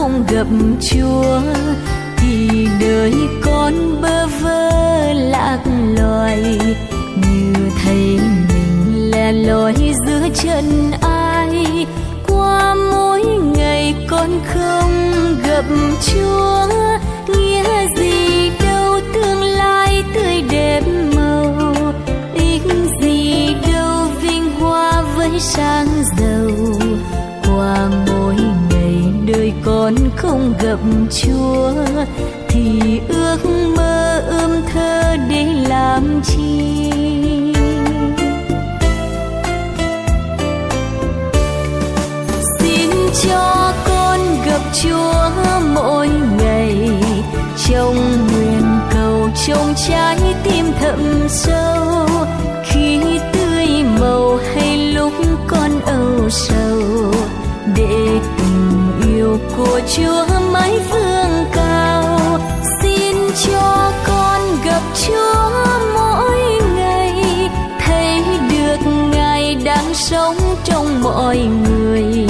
không gặp chúa thì đời con bơ vơ lạc loài. Như thấy mình lẻ loi giữa chân ai, qua mỗi ngày con không gặp chúa. Nghĩa gì đâu tương lai tươi đẹp màu, ích gì đâu vinh hoa với sáng giờ. Không gặp chúa thì ước mơ ươm thơ để làm chi? Xin cho con gặp chúa mỗi ngày trong nguyện cầu trong trái tim thậm sâu. Khi tươi màu hay lúc con âu sầu của chúa mãi vương cao. Xin cho con gặp chúa mỗi ngày, thấy được ngài đang sống trong mọi người,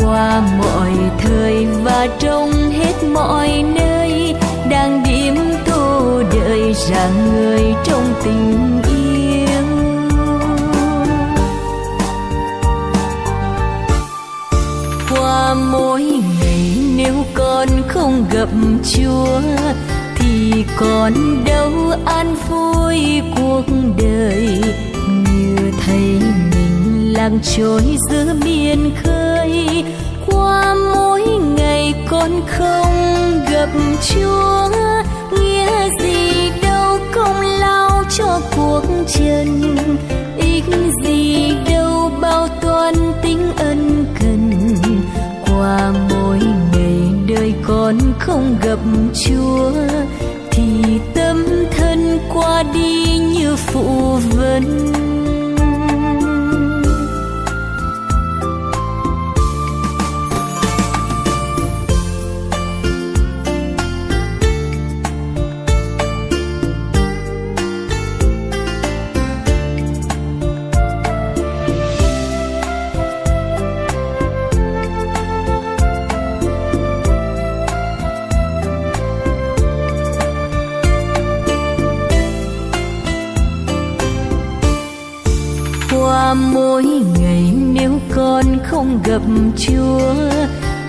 qua mọi thời và trong hết mọi nơi, đang điểm tô đời rằng người trong tình không gặp chúa thì còn đâu an vui cuộc đời. Như thấy mình lang trôi giữa biển khơi, qua mỗi ngày con không gặp chúa. Nghĩa gì đâu công lao cho cuộc trần, ích gì còn con không gặp chúa thì tâm thân qua đi như phụ vân không gặp chúa,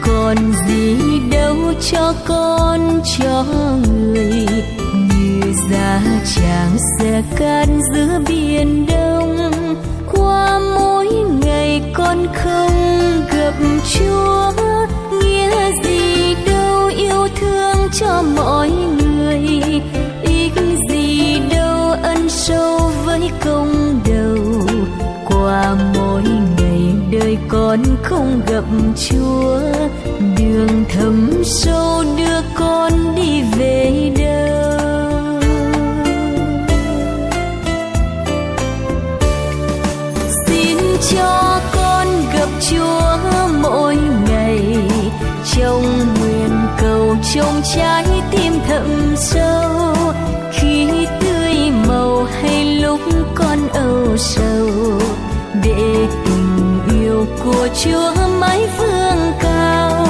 còn gì đâu cho con cho người. Như giá chàng xe can giữa biển đông, qua mỗi ngày con không gặp chúa. Nghĩa gì đâu yêu thương cho mọi người. Con không gặp chúa. Đường thầm sâu đưa con đi về đâu. Xin cho con gặp chúa mỗi ngày, trong nguyện cầu trong trái tim thậm sâu. Khi tươi màu hay lúc con âu sầu của chúa mãi vương cao.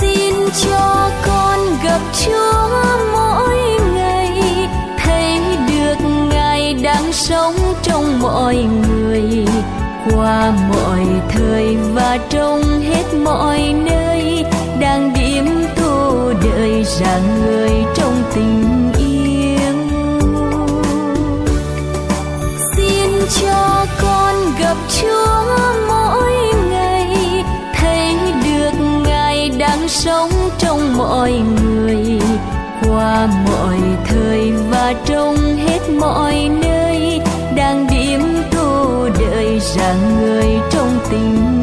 Xin cho con gặp chúa mỗi ngày. Thấy được ngài đang sống trong mọi người. Qua mọi thời và trong hết mọi nơi. Đang điểm tô đời rằng người trong tình yêu. Xin cho con gặp chúa sống trong mọi người, qua mọi thời và trong hết mọi nơi, đang điểm tô đợi rằng người trong tình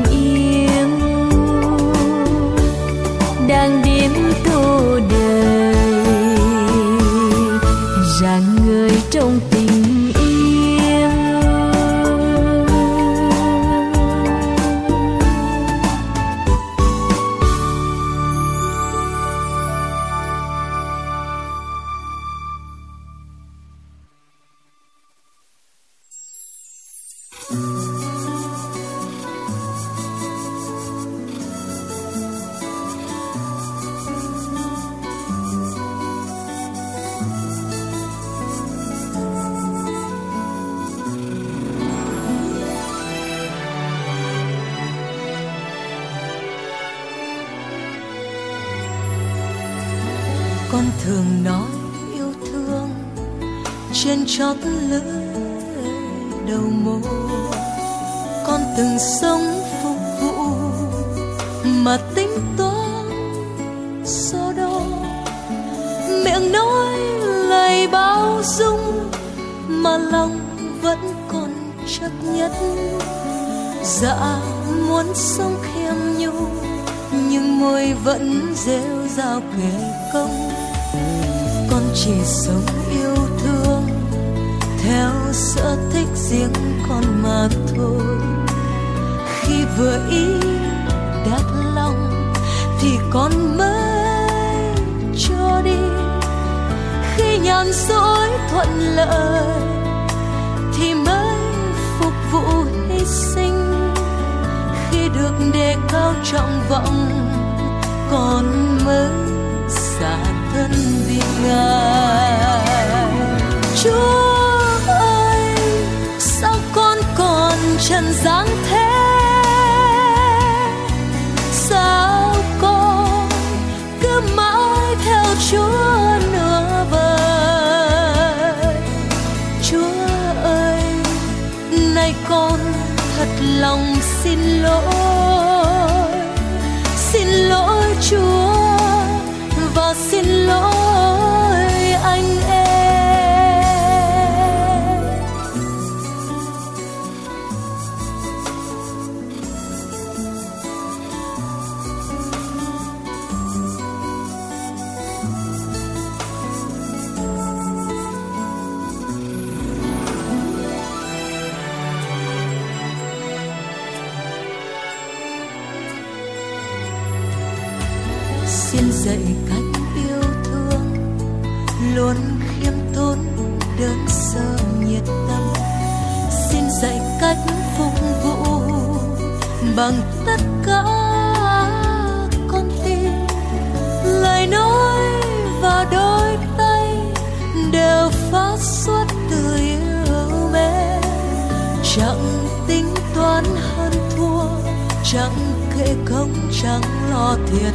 chẳng lo thiệt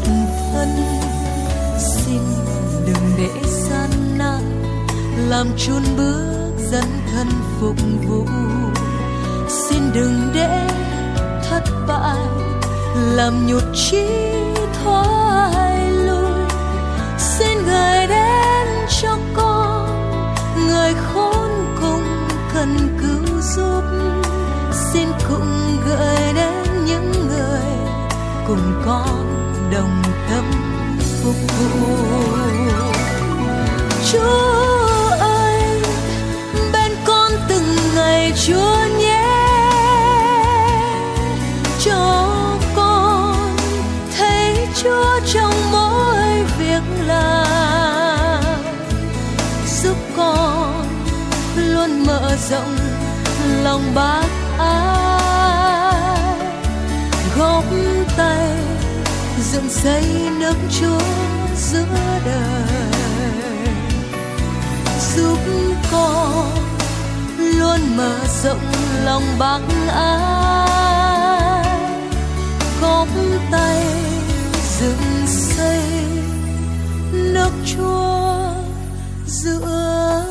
thân. Xin đừng để gian nan làm chun bước dân thân phục vụ. Xin đừng để thất bại làm nhụt chí thoái. cùng con đồng tâm phục vụ. Chúa ơi, bên con từng ngày Chúa nhé. Cho con thấy Chúa trong mỗi việc làm. Giúp con luôn mở rộng lòng bác dây nước chúa giữa đời. Giúp con luôn mở rộng lòng bác ái. Góp tay dựng xây nước chúa giữa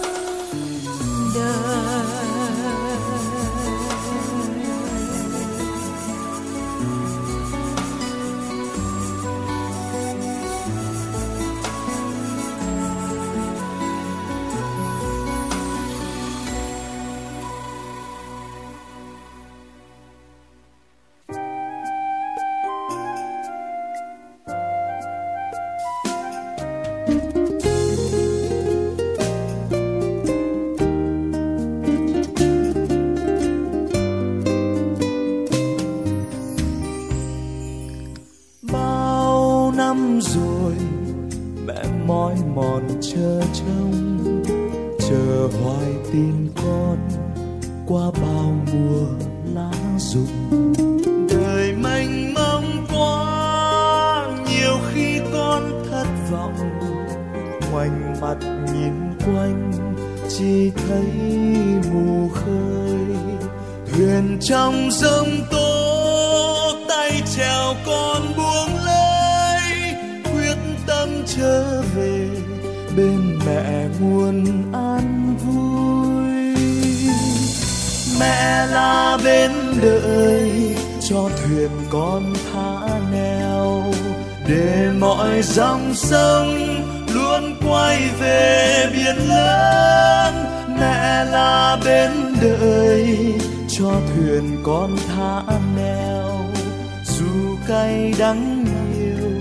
cay đắng nhiều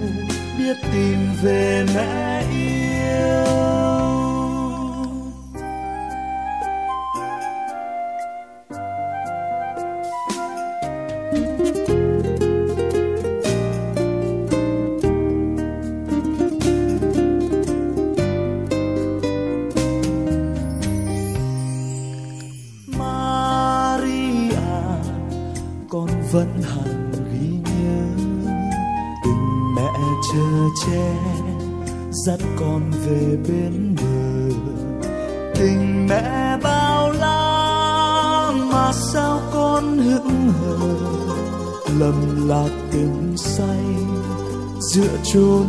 biết tìm về mẹ yêu. Dắt con về bên bờ tình mẹ bao la, mà sao con hững hờ? Lầm lạc tình say giữa chốn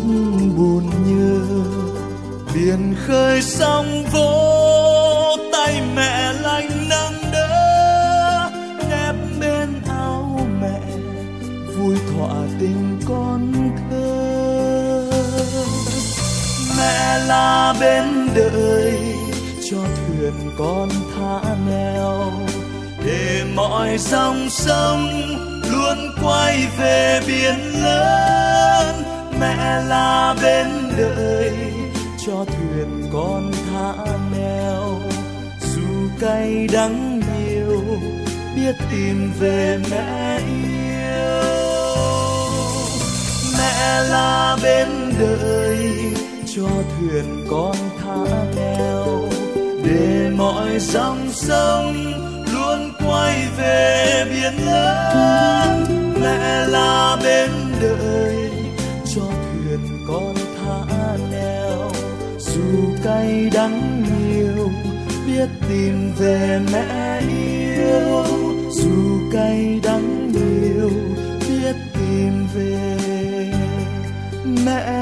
thuyền con thả neo, để mọi dòng sông luôn quay về biển lớn. Mẹ là bên đời cho thuyền con thả neo, dù cay đắng nhiều, biết tìm về mẹ yêu. Dù cay đắng nhiều, biết tìm về mẹ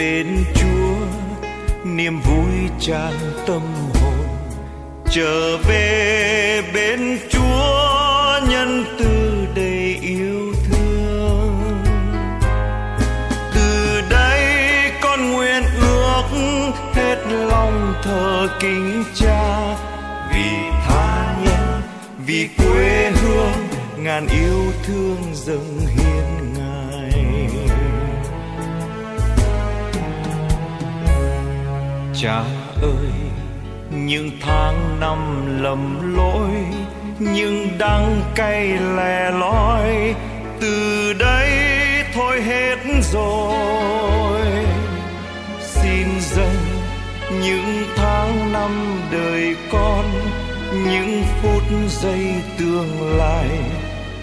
tràn cha ơi, những tháng năm lầm lỗi những đắng cay lè loi, từ đây thôi hết rồi. Xin dâng những tháng năm đời con, những phút giây tương lai,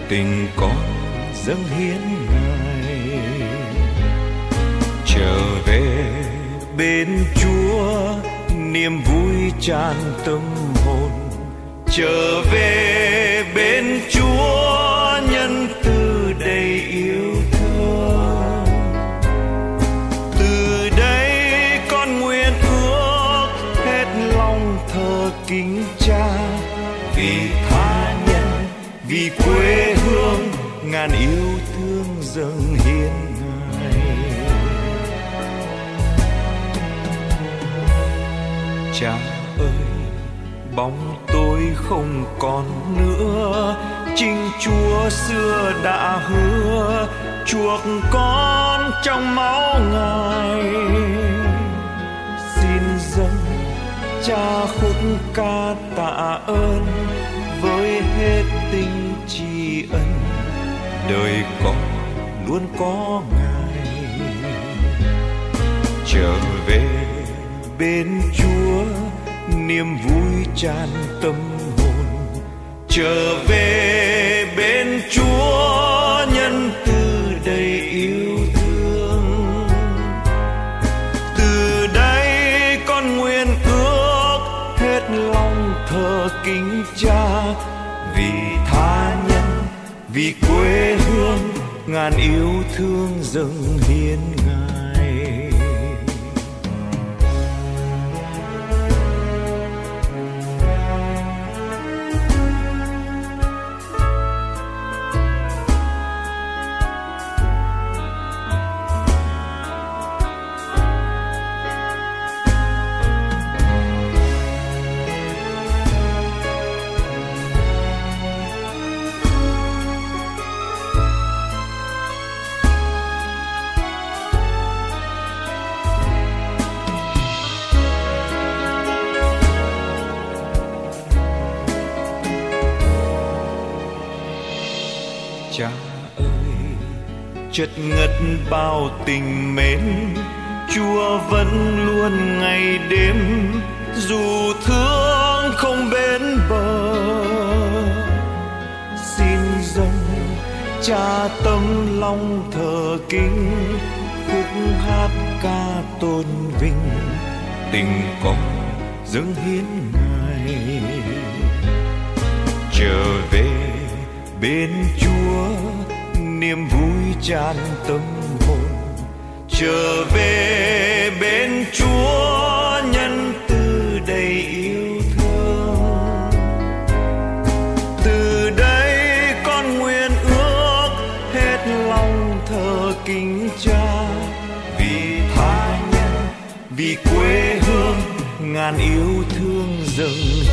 tình con dâng hiến ngài. Trở về bên chúa, niềm vui tràn tâm hồn. Trở về bên chúa, nhân từ đầy yêu thương. Từ đây con nguyện ước lòng thờ kính cha. Vì tha nhân, vì quê hương, ngàn yêu thương dâng bóng tôi không còn nữa. Chính chúa xưa đã hứa chuộc con trong máu ngài. Xin dâng cha khúc ca tạ ơn với hết tình tri ân. Đời con luôn có ngài. Trở về bên chúa niềm vui tràn tâm hồn. Trở về bên chúa nhân từ đầy yêu thương. Từ đây con nguyện ước hết lòng thờ kính cha, vì tha nhân, vì quê hương, ngàn yêu thương dâng hiến người chất ngất bao tình mến, chúa vẫn luôn ngày đêm. Dù thương không bên bờ, xin dâng cha tâm lòng thờ kính, khúc hát ca tôn vinh tình con dâng hiến ngài. Trở về bên chúa niềm vui tràn tâm hồn. Trở về bên chúa nhân từ đầy yêu thương. Từ đây con nguyện ước hết lòng thờ kính cha. Vì tha nhân, vì quê hương, ngàn yêu thương dâng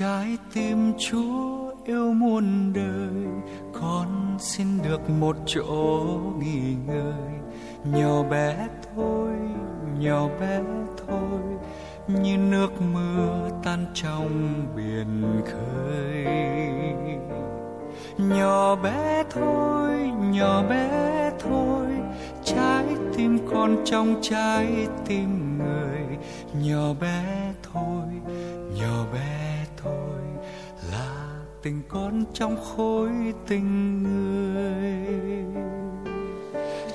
trái tim chúa yêu muôn đời. Con xin được một chỗ nghỉ ngơi. Nhỏ bé thôi, nhỏ bé thôi. Như nước mưa tan trong biển khơi. Nhỏ bé thôi, nhỏ bé thôi. Trái tim con trong trái tim người. Nhỏ bé thôi, nhỏ bé thôi tình con trong khối tình người.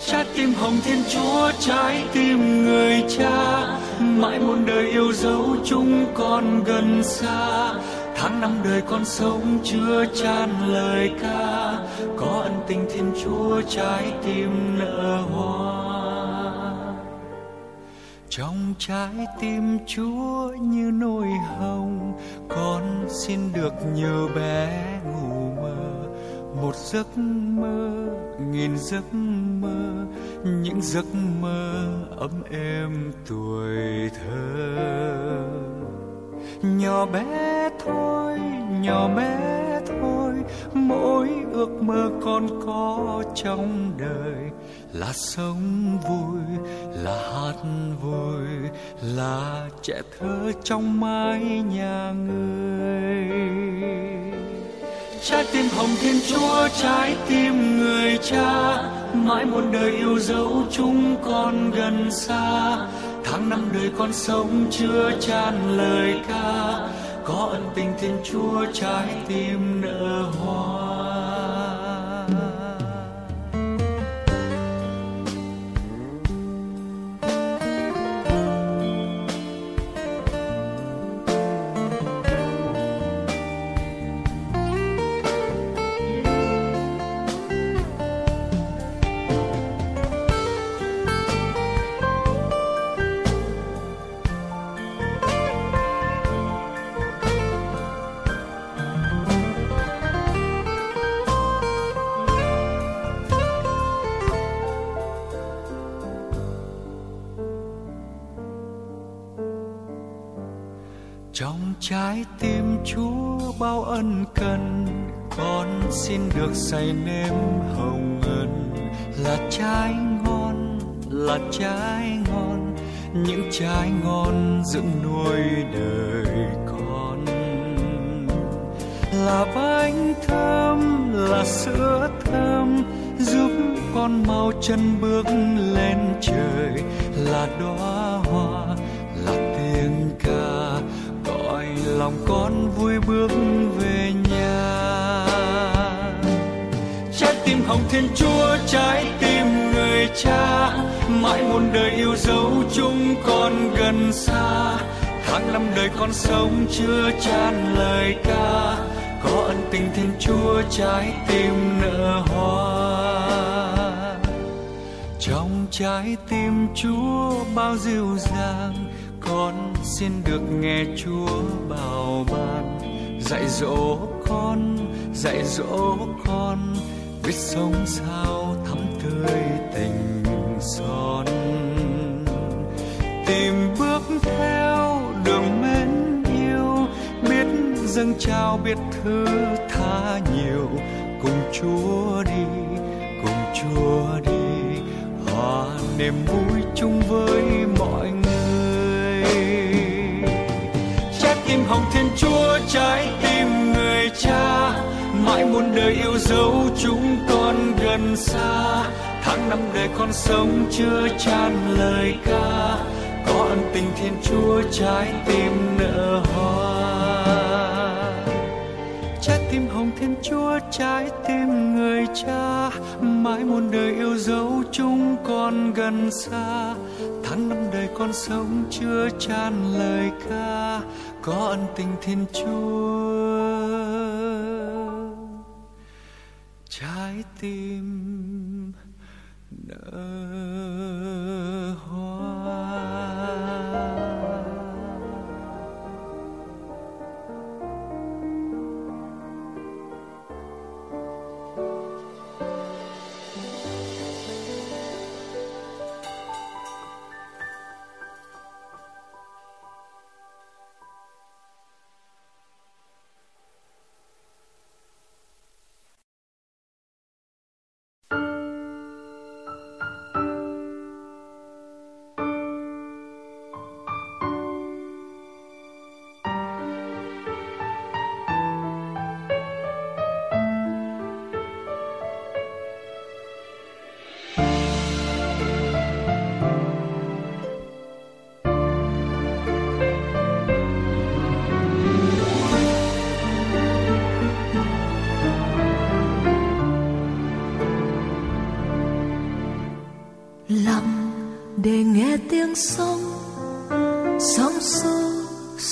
Trái tim hồng thiên chúa, trái tim người cha, mãi muôn đời yêu dấu chúng con gần xa. Tháng năm đời con sống chưa chan lời ca, có ân tình thiên chúa trái tim nở hoa trong trái tim chúa như nỗi hồng, con xin được nhờ bé ngủ mơ. Một giấc mơ, nghìn giấc mơ, những giấc mơ ấm êm tuổi thơ nhỏ bé thôi, nhỏ bé thôi, mỗi ước mơ con có trong đời là sống vui, là hát vui, là trẻ thơ trong mái nhà người. Trái tim hồng thiên chúa, trái tim người cha, mãi muôn đời yêu dấu chúng con gần xa tháng năm đời con sống chưa tràn lời ca, có ân tình thiên chúa trái tim nở hoa. Say nếm hồng ngân là trái ngon, là trái ngon, những trái ngon dưỡng nuôi đời con. Là bánh thơm, là sữa thơm, giúp con mau chân bước lên trời. Là đóa hoa, là tiếng ca, gọi lòng con vui bước về hồng thiên chúa trái tim người cha, mãi muôn đời yêu dấu chúng con gần xa. Tháng năm đời con sống chưa chan lời ca, có ân tình thiên chúa trái tim nở hoa. Trong trái tim chúa bao dịu dàng, con xin được nghe chúa bảo ban. Dạy dỗ con, dạy dỗ con biết sống sao thắm tươi tình son. Tìm bước theo đường mến yêu, biết dâng trao, biết thứ tha nhiều. Cùng chúa đi, cùng chúa đi. Hòa niềm vui chung với mọi người. Trái tim hồng thiên chúa, trái tim người cha mãi muôn đời yêu dấu chúng con gần xa. Tháng năm đời con sống chưa tràn lời ca. Có ân tình thiên chúa trái tim nở hoa. Trái tim hồng thiên chúa, trái tim người cha. Mãi muôn đời yêu dấu chúng con gần xa. Tháng năm đời con sống chưa tràn lời ca. Có ân tình thiên chúa. Trái tim nở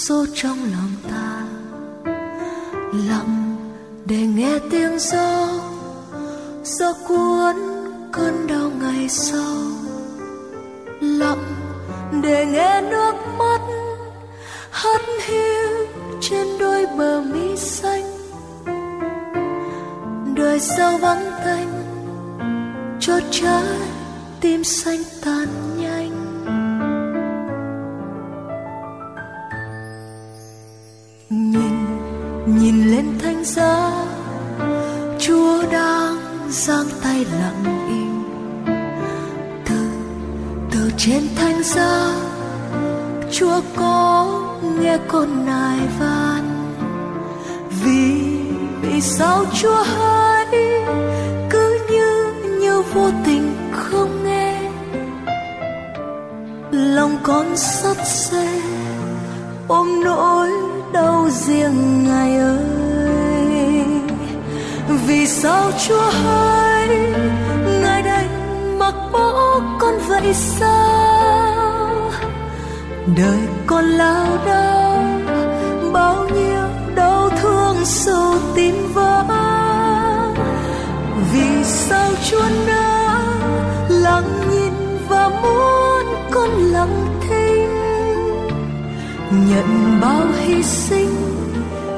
số trong lòng ta. Lặng để nghe tiếng gió gió cuốn cơn đau ngày sau. Lặng để nghe nước mắt hắt hiu trên đôi bờ mi xanh. Đời sao vắng tanh, cho trái tim xanh tan. Lên giá chúa đang giang tay lặng im. Từ từ trên thanh giá, chúa có nghe con nài van. Vì vì sao chúa hay cứ như như vô tình không nghe. Lòng con sắt xe ôm nỗi đau riêng ngài ơi vì sao chúa hay ngài đành mặc bỏ con vậy sao? Đời con lao đao, bao nhiêu đau thương sâu tim vỡ. Vì sao chúa đã lặng nhìn và muốn con lặng thinh? Nhận bao hy sinh,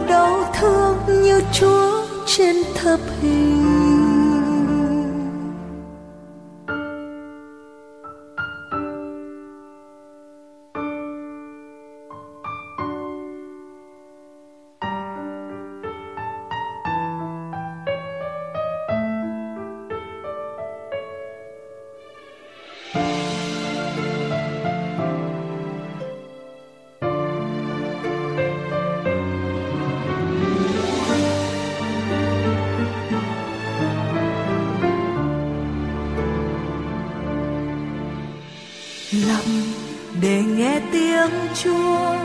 đau thương như chúa trên thập hình chúa,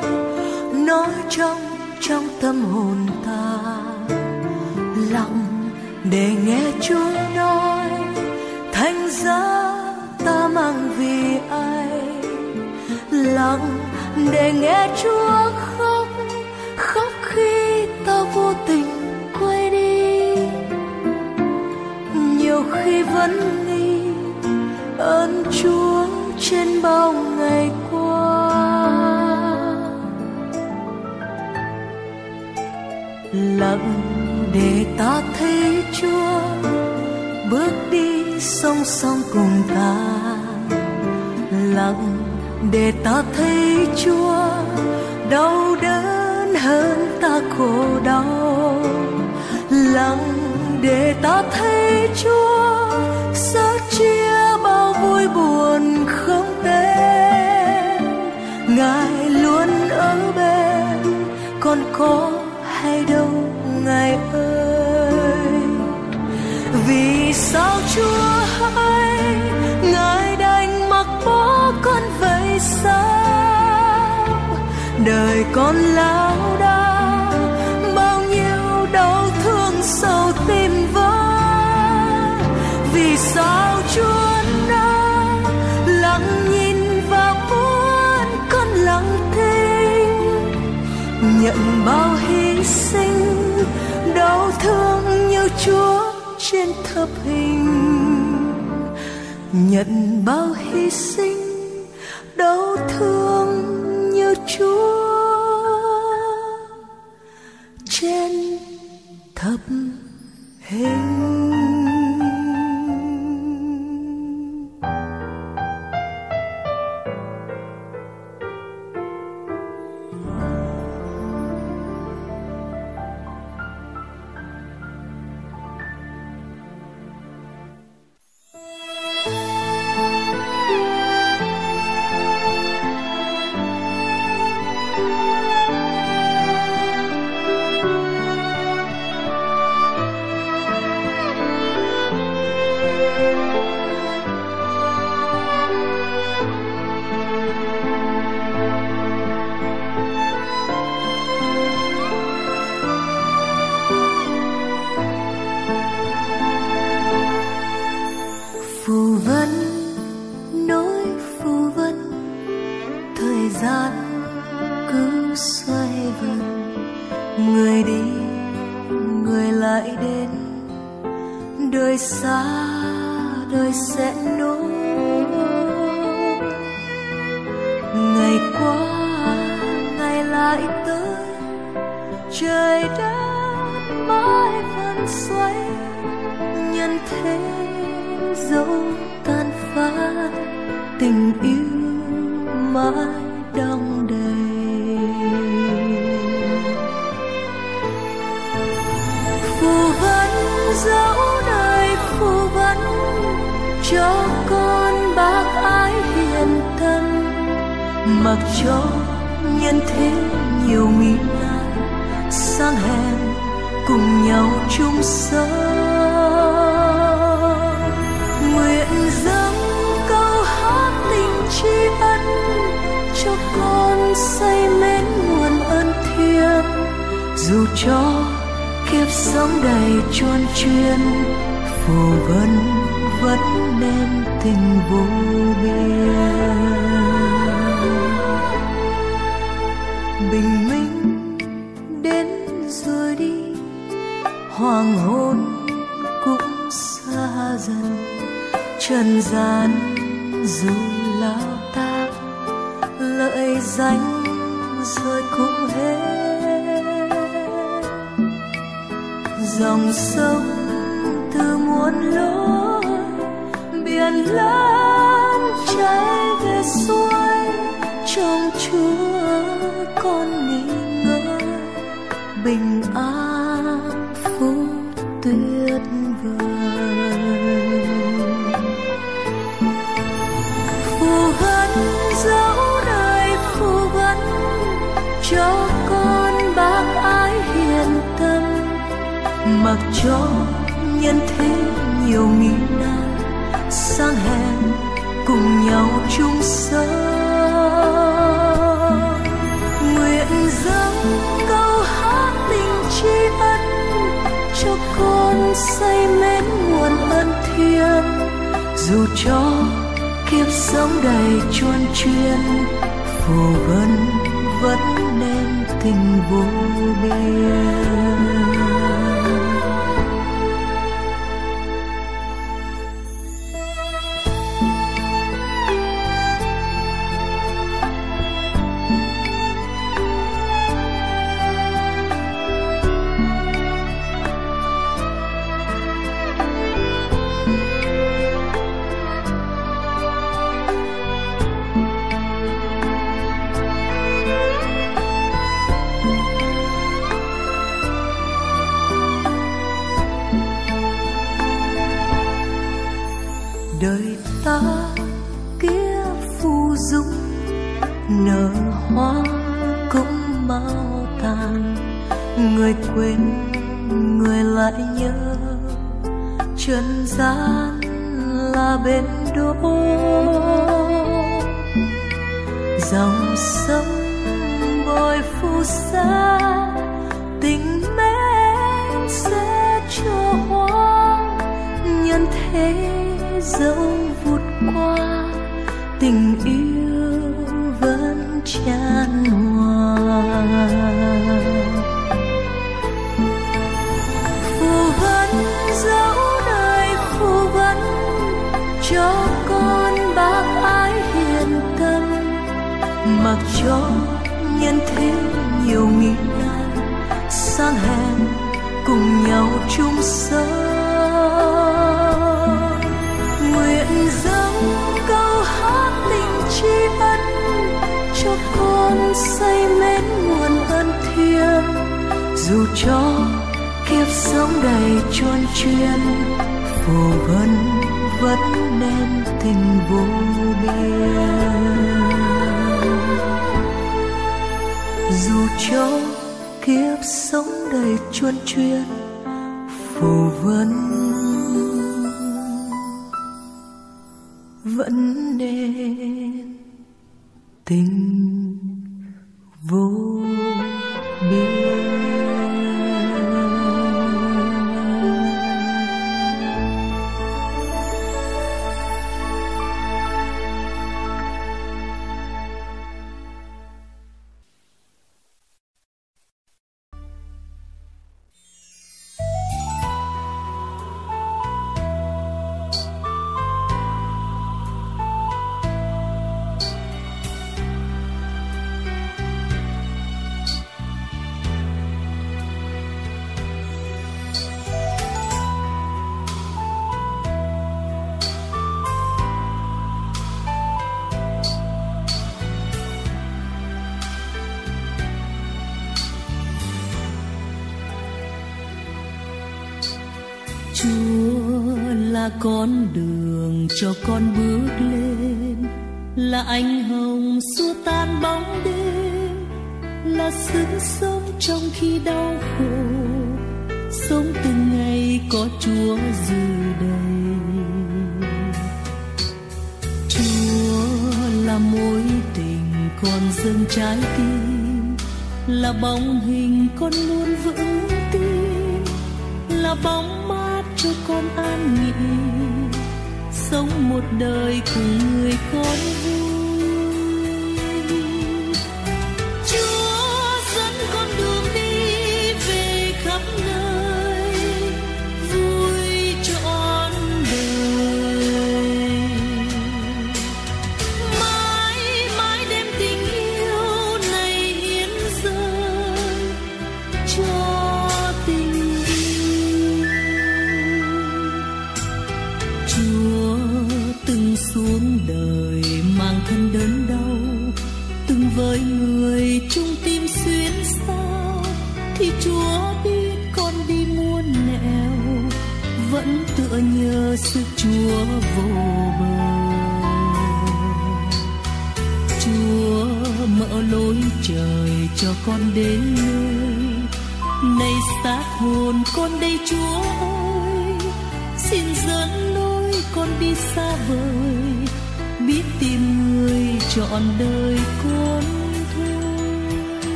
nói trong trong tâm hồn ta lặng để nghe chúa nói thành ra ta mang vì ai? Lặng để nghe chúa khóc khóc khi ta vô tình quay đi. Nhiều khi vẫn nghi ơn chúa trên bao ngày lặng để ta thấy chúa bước đi song song cùng ta. Lặng để ta thấy chúa đau đớn hơn ta khổ đau. Lặng để ta thấy chúa sớt chia bao vui buồn không tên. Ngài luôn ở bên, còn có ngài ơi, vì sao chúa hay ngài đành mặc bỏ con vậy sao? Đời con lao đao, bao nhiêu đau thương sâu tim vỡ. Vì sao chúa đã lặng nhìn và muốn con lặng thinh, nhận bao chúa trên thập hình nhận bao hy sinh đau thương như chúa. chúa con nghi ngờ bình sống đầy chuôn chuyên phù vân vẫn nên tình vô biên. cùng nhau chung sống. Nguyện dâng câu hát tình tri ân cho con say mến nguồn ân thiêng. Dù cho kiếp sống đầy trơn chuyên, phù vân vẫn nên tình vô biên. Dù cho kiếp sống đầy chuôn chuyên phù vân.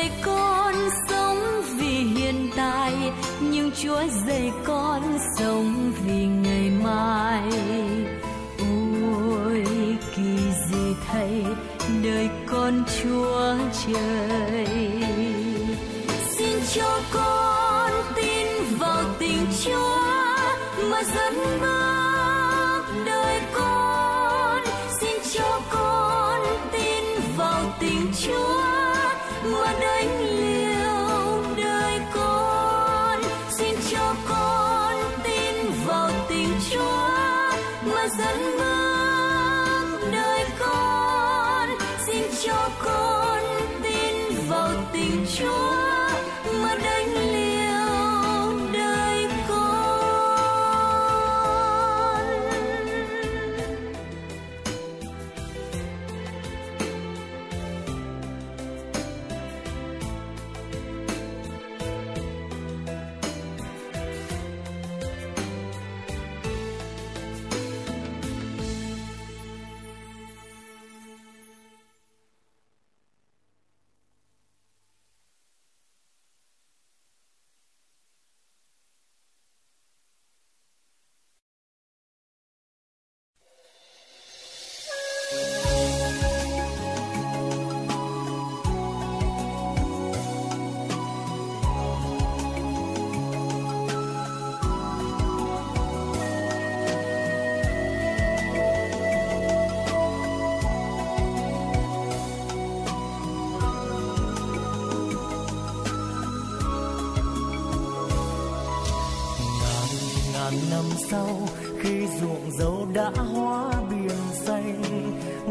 Dạy con sống vì hiện tại nhưng chúa dạy con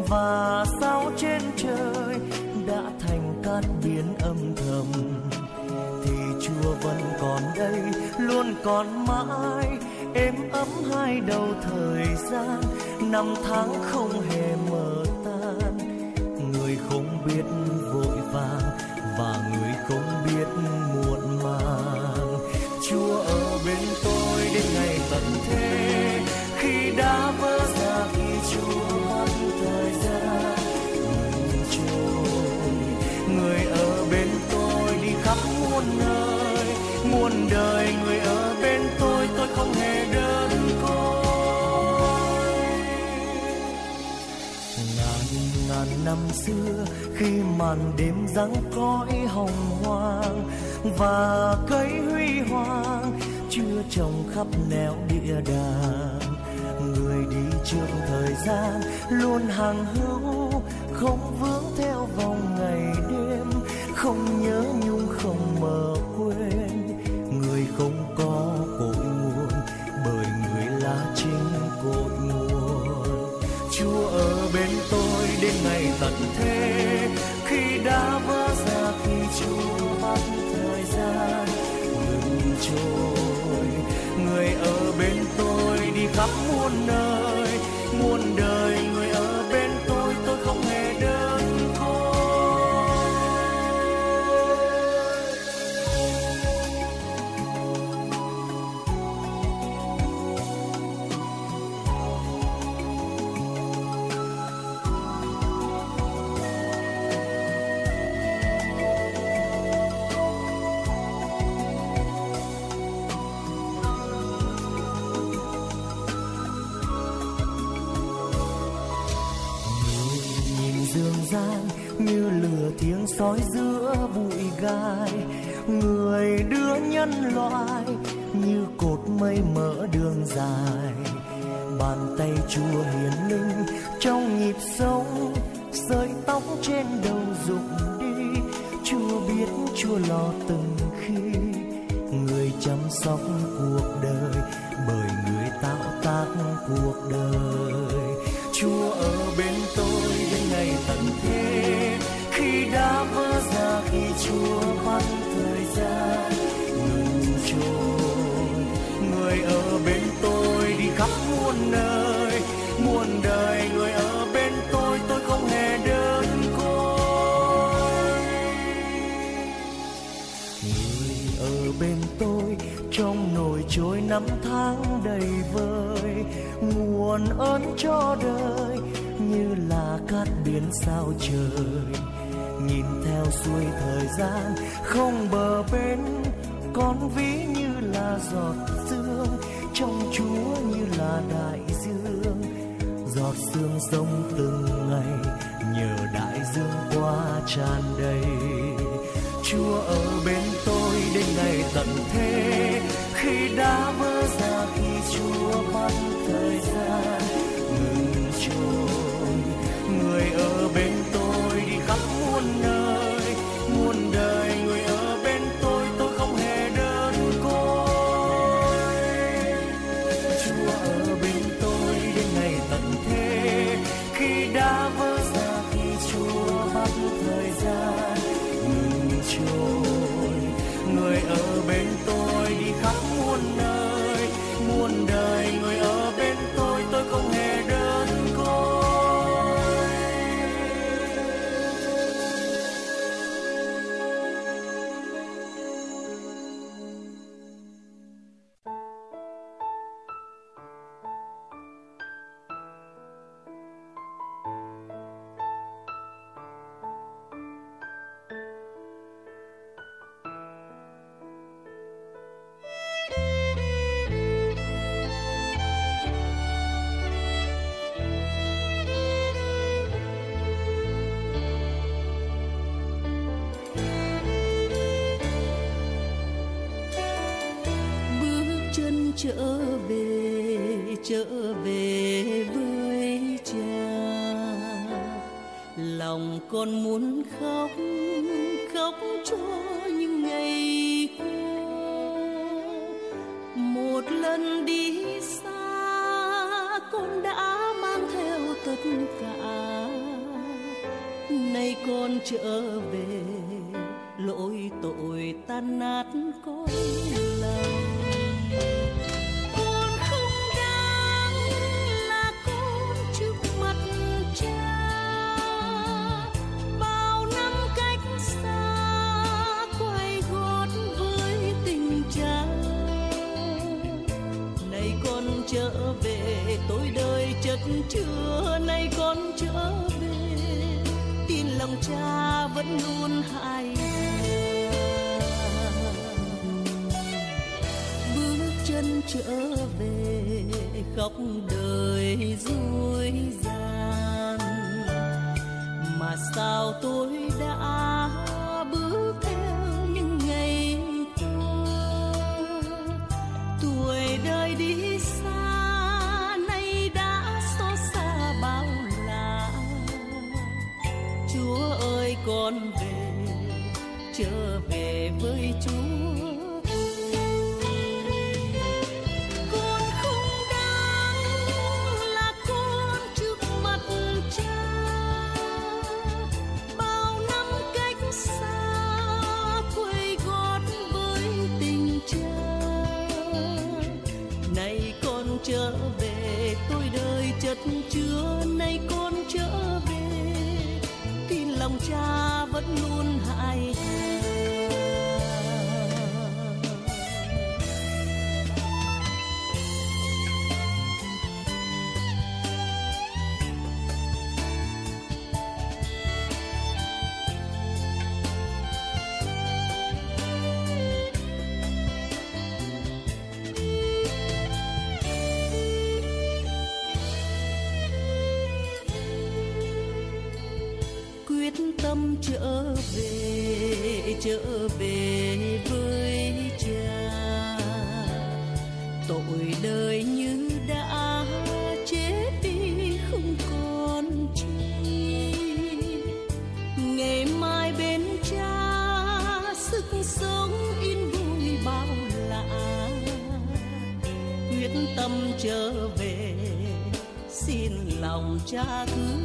và sao trên trời đã thành cát biển âm thầm? Thì chúa vẫn còn đây, luôn còn mãi, êm ấm hai đầu thời gian. Năm tháng không hề mờ tan, người không biết vội vàng và người không biết muộn màng. Chúa ở bên tôi đến ngày tận thế. Năm xưa, khi màn đêm giăng cõi hồng hoang và cây huy hoàng chưa trồng khắp nẻo địa đàng. Người đi trước thời gian luôn hàng hữu, không vướng theo vòng ngày đêm, không nhớ nhung ngày tận thế. Khi đã vỡ ra, khi chúa bắt thời gian, ngừng trôi. Người ở bên tôi đi khắp muôn chúa hiền linh, trong nhịp sống, sợi tóc trên đầu rụng đi. Chúa biết chúa lo từng khi, người chăm sóc cuộc đời, bởi người tạo tác cuộc đời. Chúa ở bên tôi đến ngày tận thế, khi đã vỡ ra khi chúa năm tháng đầy vơi, nguồn ơn cho đời như là cát biển sao trời. Nhìn theo xuôi thời gian, không bờ bến con ví như là giọt sương, trong chúa như là đại dương. Giọt sương sông từng ngày, nhờ đại dương qua tràn đầy. Chúa ở bên tôi đến ngày tận thế khi đã vỡ ra khi chúa bắt thời gian. Trở về trở về với cha. Lòng con muốn khóc khóc cho những ngày qua. Một lần đi xa, con đã mang theo tất cả. Nay con trở về, lỗi tội tan nát con lòng quyết trở về trở về với cha tội đời như đã chết đi không còn chi ngày mai bên cha, sức sống in vui bao lạ. quyết tâm trở về, xin lòng cha thương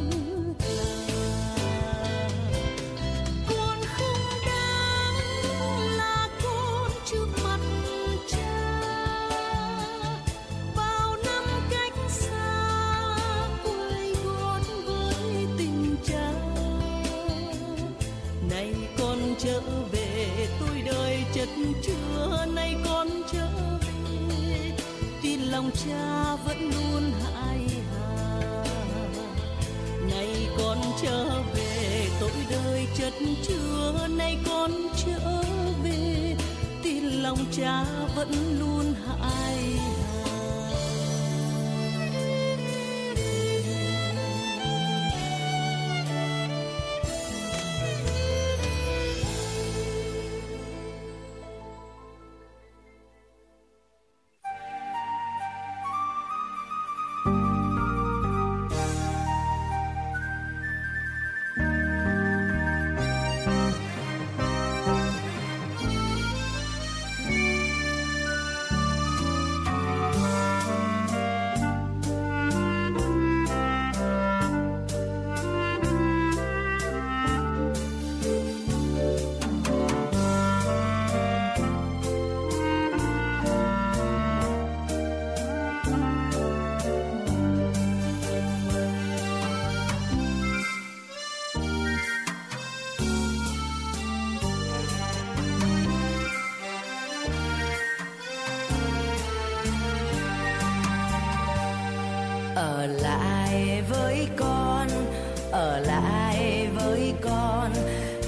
trở lại với con.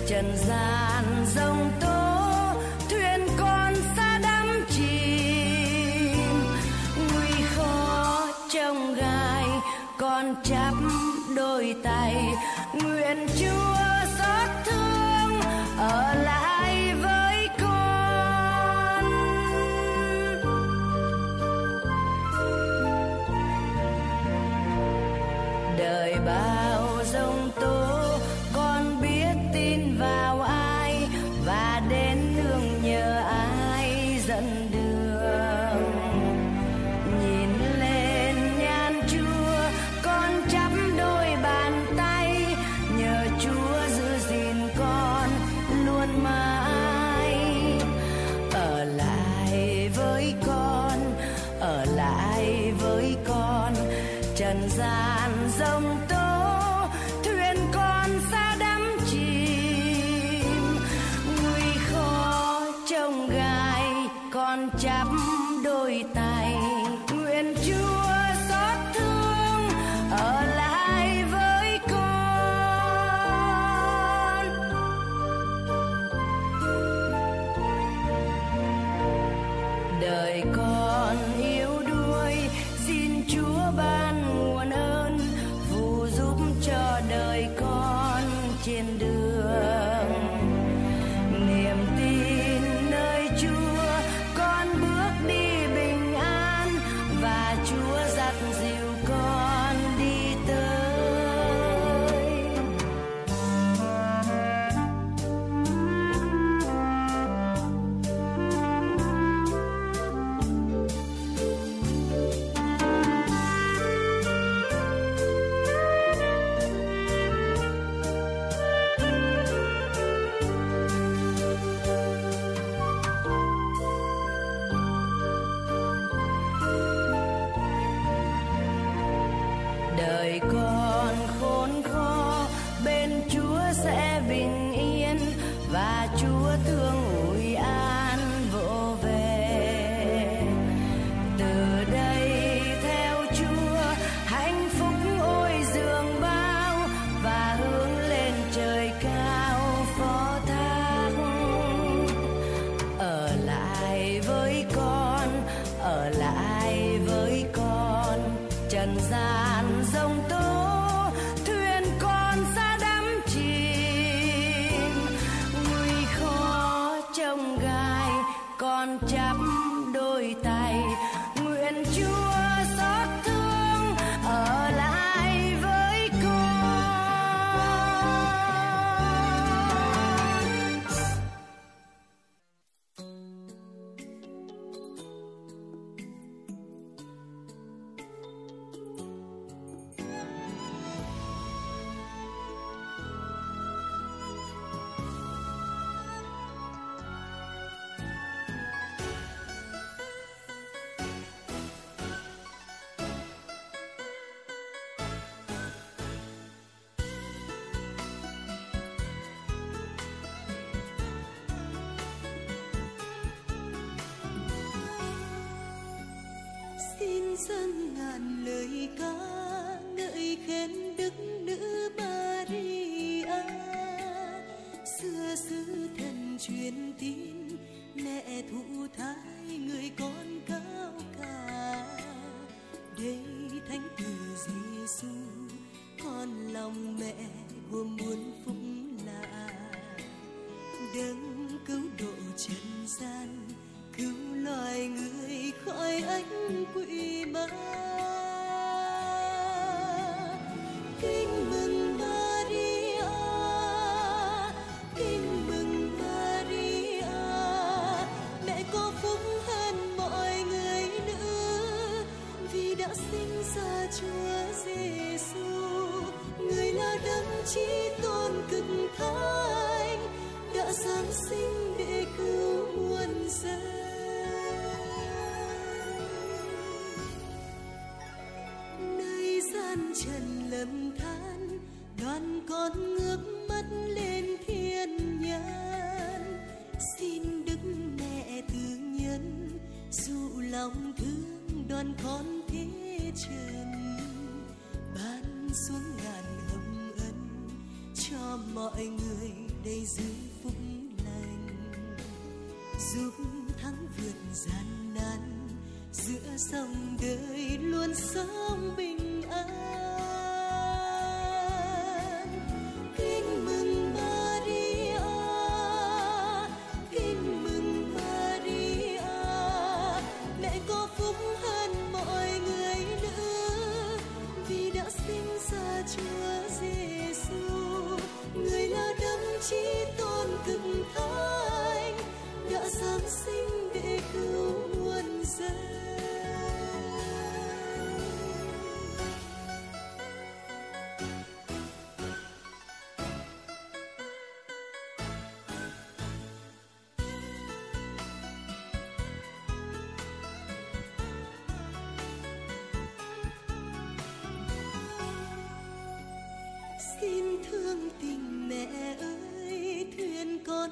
Trần gian rông tôi quỷ mơ chân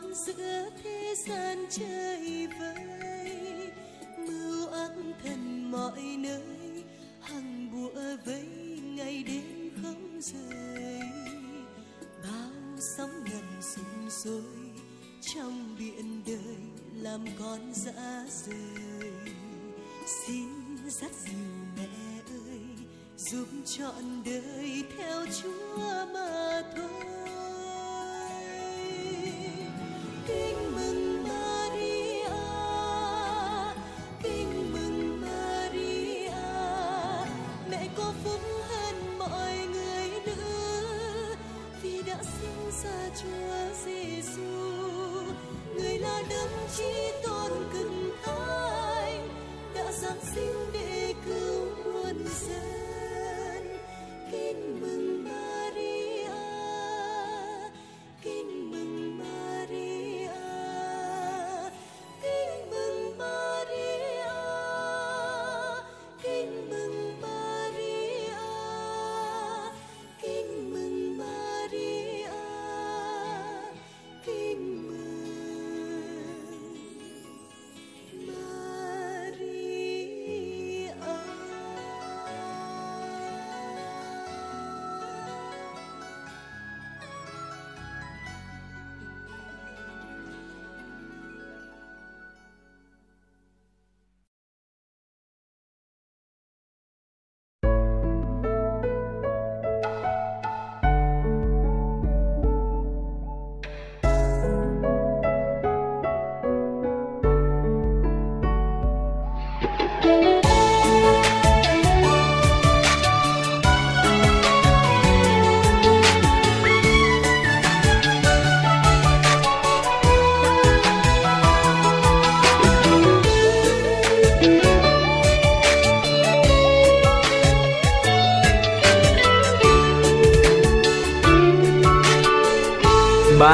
con giữa thế gian chơi vơi, mưu ác thần mọi nơi, hằng bùa vây ngày đêm không rời. Bao sóng ngầm sụp sôi, trong biển đời làm con dã rời. Xin dắt dìu mẹ ơi, giúp trọn đời theo chúa mà thôi.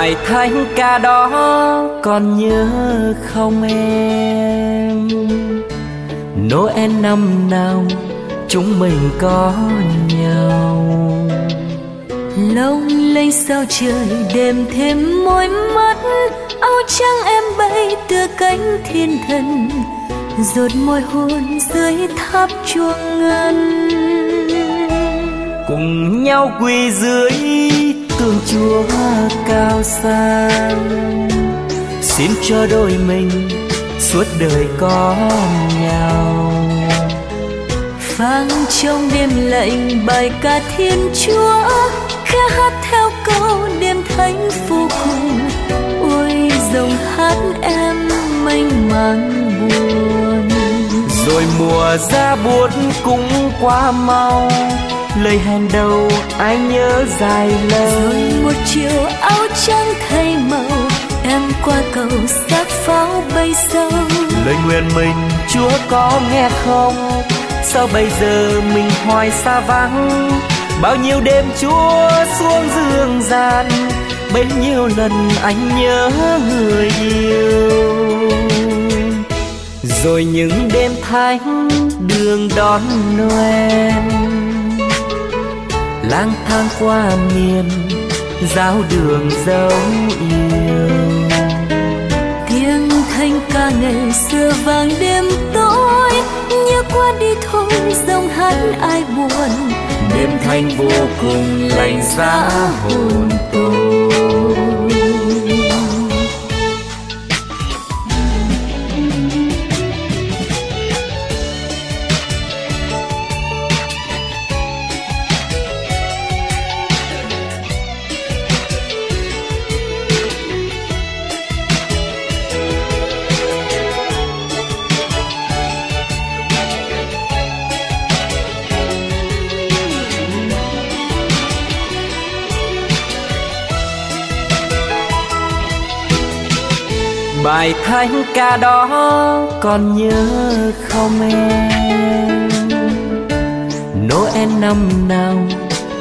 bài thánh ca đó còn nhớ không em? Noel năm nào chúng mình có nhau? Lông lên sao trời đêm thêm môi mắt? Áo trắng em bay từ cánh thiên thần Giọt môi hôn dưới tháp chuông ngân. Cùng nhau quỳ dưới Thương chúa cao sang. Xin cho đôi mình suốt đời có nhau. Vang trong đêm lạnh bài ca thiên chúa, khẽ hát theo câu đêm thánh vô cùng. Ôi, dòng hát em mênh mang buồn. Rồi mùa ra buốt cũng qua mau lời hẹn đầu anh nhớ dài lâu rồi một chiều áo trắng thay màu em qua cầu xác pháo bay sâu lời nguyện mình chúa có nghe không? Sao bây giờ mình hoài xa vắng? Bao nhiêu đêm chúa xuống dương gian bấy nhiêu lần anh nhớ người yêu. Rồi những đêm thánh đường đón noel lang thang qua miền giao đường dấu yêu. Tiếng thanh ca ngày xưa vang đêm tối nhớ qua đi thôi dòng hát ai buồn. Đêm thanh vô cùng lạnh giá hồn tôi bài thánh ca đó, còn nhớ không em? Noel năm nào,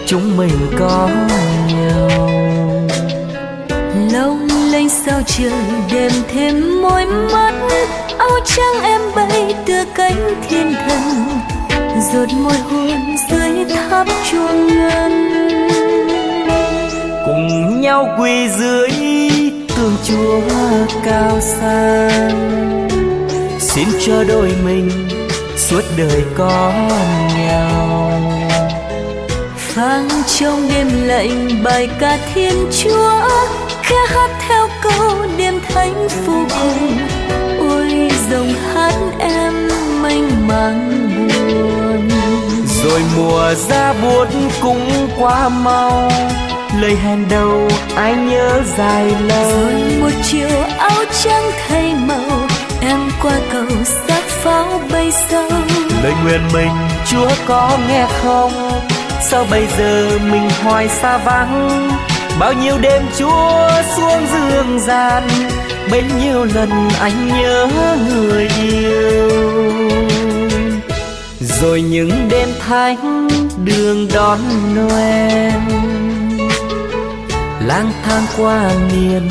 chúng mình có nhau? Lông lên sao trời đêm thêm môi mắt? Áo trắng em bay từ cánh thiên thần giọt môi hôn dưới tháp chuông ngân. Cùng nhau quỳ dưới thương chúa cao sang. Xin cho đôi mình suốt đời có nhau. Vang trong đêm lạnh bài ca thiên chúa khẽ hát theo câu đêm thánh phù cùng. Ôi, dòng hát em mênh mang buồn. Rồi mùa ra buốt cũng qua mau lời hẹn đầu anh nhớ dài lâu. Rồi một chiều áo trắng thay màu em qua cầu sát pháo bay sâu. Lời nguyện mình chúa có nghe không? Sao bây giờ mình hoài xa vắng? Bao nhiêu đêm chúa xuống dương gian bấy nhiêu lần anh nhớ người yêu. Rồi những đêm thánh đường đón noel lang thang qua miền,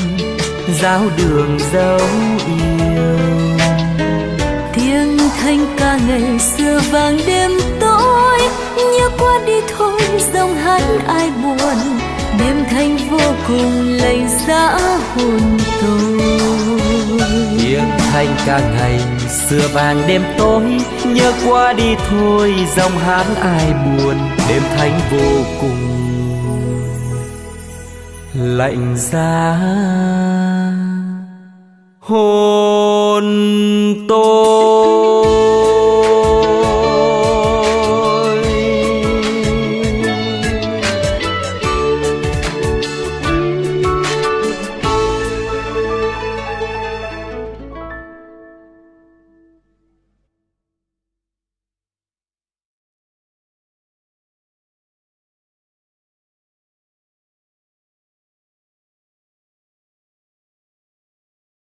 giao đường dấu yêu. Tiếng thanh ca ngày xưa vàng đêm tối nhớ qua đi thôi dòng hát ai buồn. Đêm thanh vô cùng lạnh giá hồn tôi. Tiếng thanh ca ngày xưa vàng đêm tối nhớ qua đi thôi dòng hát ai buồn. Đêm thanh vô cùng lạnh giá. Hôn tôi